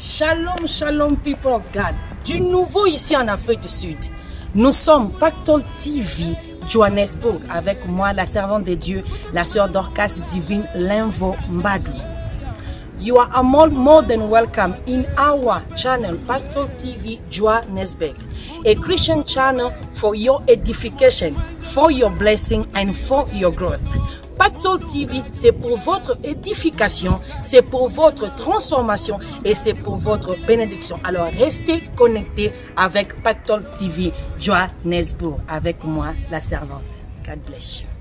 Shalom, shalom, people of God. Du nouveau ici en Afrique du Sud. Nous sommes Pactol TV, Johannesburg, avec moi, la servante de Dieu, la sœur Dorcas Divine Lenvo Mbadu. You are more than welcome in our channel, Pactol TV Johannesburg, a Christian channel for your edification, for your blessing, and for your growth. Pactol TV, c'est pour votre édification, c'est pour votre transformation et c'est pour votre bénédiction. Alors restez connectés avec Pactol TV Johannesburg, avec moi, la servante. God bless you.